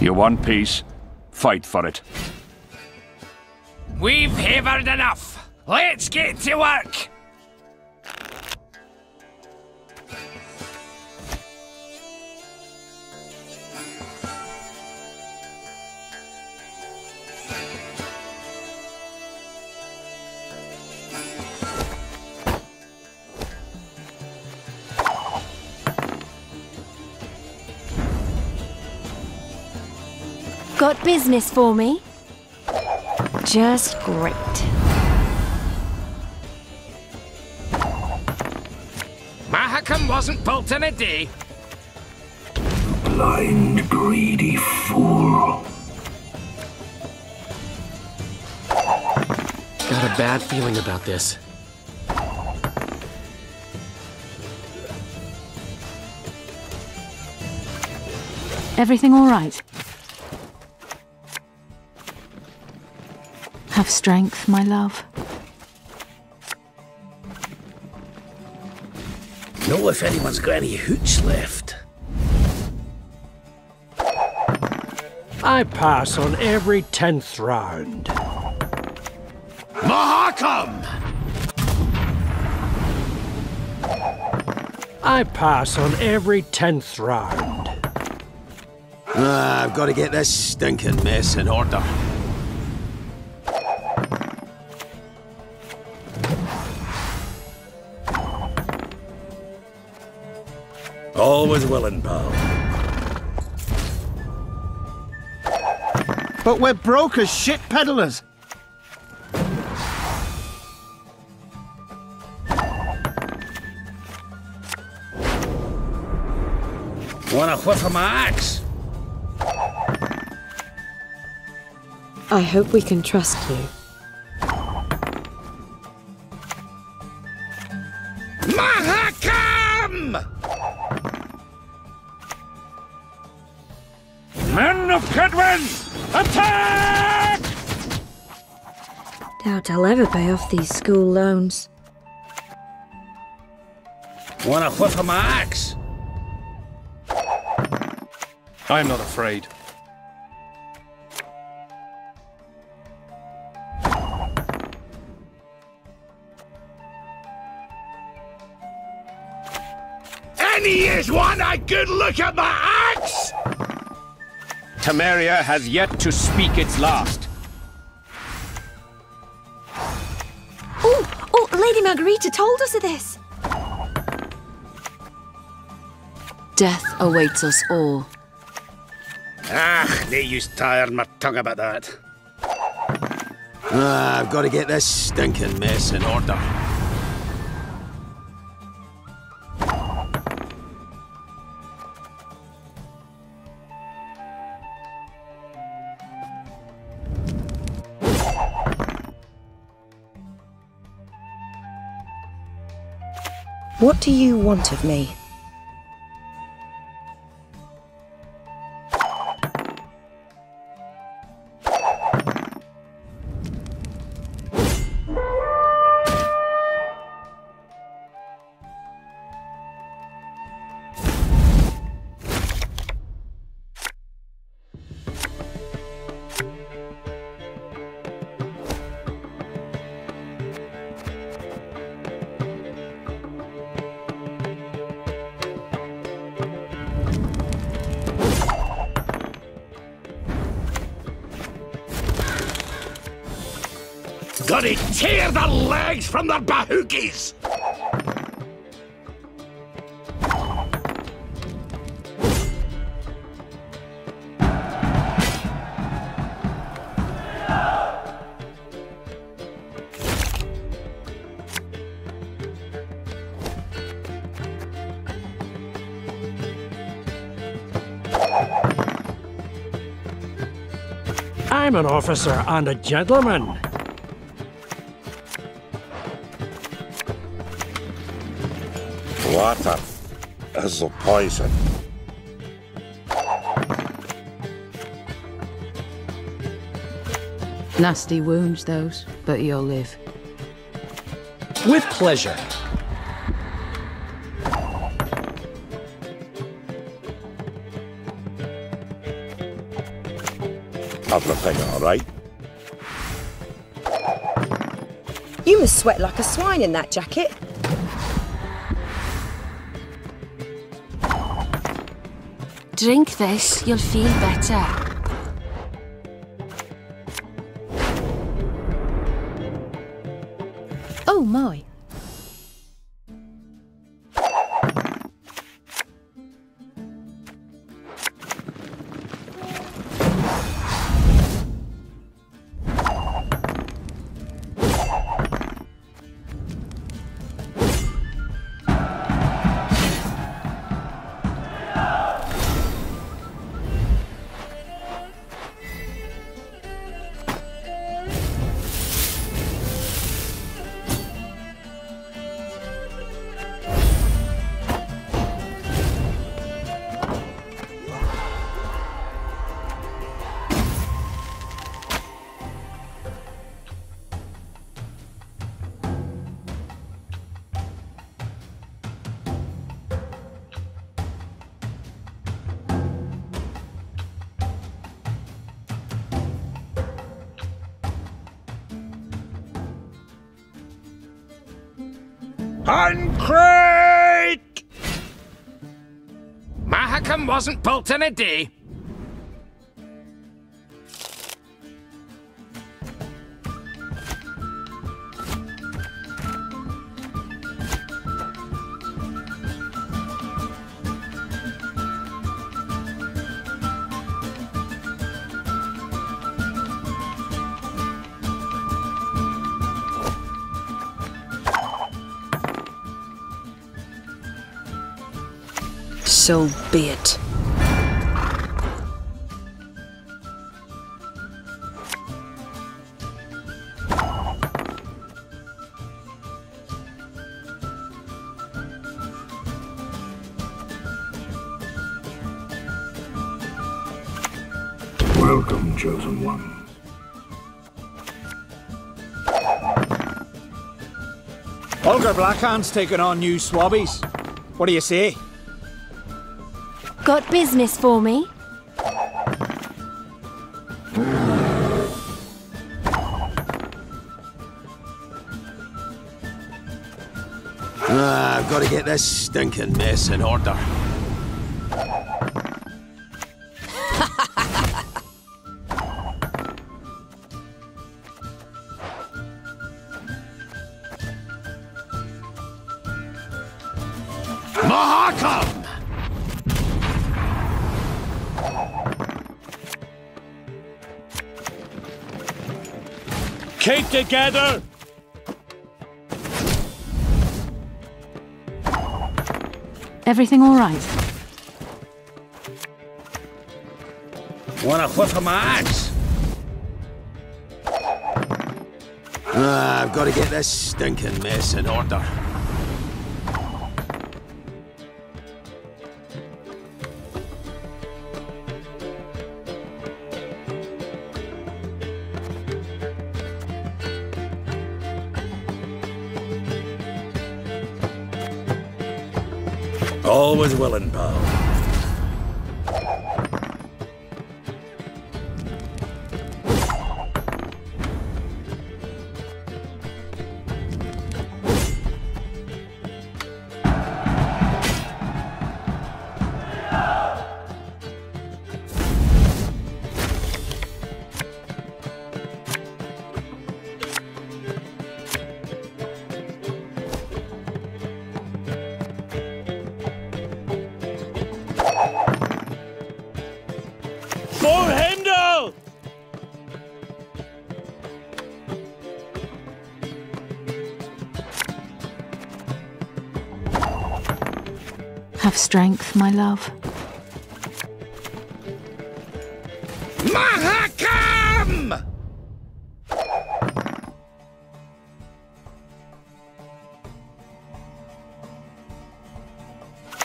You want peace? Fight for it. We've havered enough. Let's get to work. Got business for me? Just great. Mahakam wasn't built in a day. Blind, greedy fool. Got a bad feeling about this. Everything all right? Have strength, my love. Know if anyone's got any hooch left. I pass on every tenth round. Mahakam! I pass on every tenth round. Ah, I've got to get this stinking mess in order. Always willing, pal. But we're broke as shit peddlers. Want a whiff of my axe? I hope we can trust you. Doubt I'll ever pay off these school loans. Want a whiff of my axe? I'm not afraid. Any is want a good look at my axe? Temeria has yet to speak its last. Lady Margarita told us of this. Death awaits us all. Ah, they use tired my tongue about that. Ah, I've got to get this stinking mess in order. What do you want of me? Gotta tear the legs from their bahookies! I'm an officer and a gentleman. Water is the poison. Nasty wounds, those, but you'll live. With pleasure. Everything all right? You must sweat like a swine in that jacket. Drink this, you'll feel better. Oh my. Pancrake! Mahakam wasn't built in a day. So be it. Welcome, chosen one. Olga Blackhand's taking on new swabbies. What do you say? Got business for me? Ah, I've got to get this stinking mess in order. Mahakam! Keep together! Everything all right? Want a whiff of my axe? Ah, I've got to get this stinking mess in order. Always willing, pal. For Have strength, my love. Mahakam!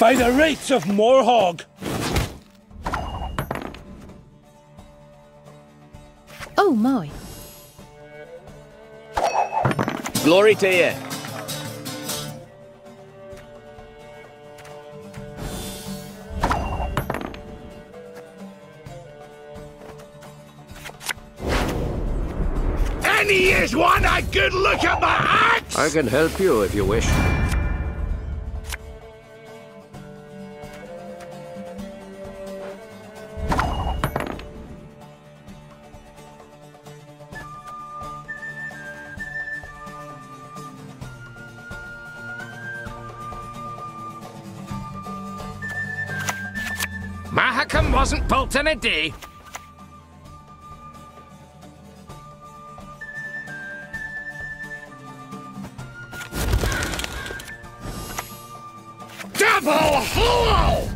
By the rates of Morhog! Oh my. Glory to you. A good look at my axe? I can help you if you wish. Mahakam wasn't built in a day. Double hollow!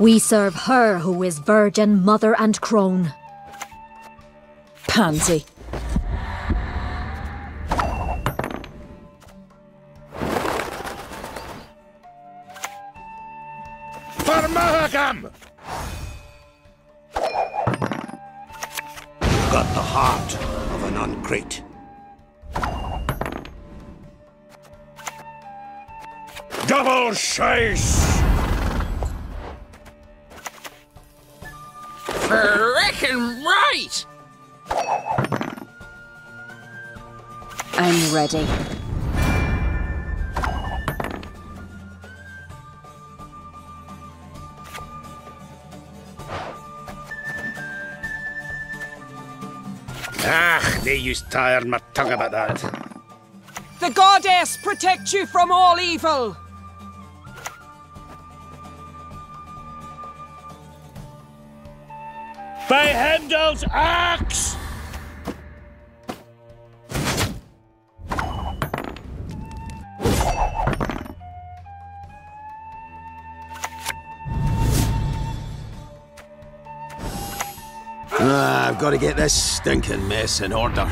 We serve her who is virgin, mother, and crone. Pansy. For Mahakam! Got the heart of an uncrate. Double chase! Frickin' right! I'm ready. Ah, they used tired my tongue about that. The goddess protect you from all evil! Axe! Ah, I've got to get this stinking mess in order.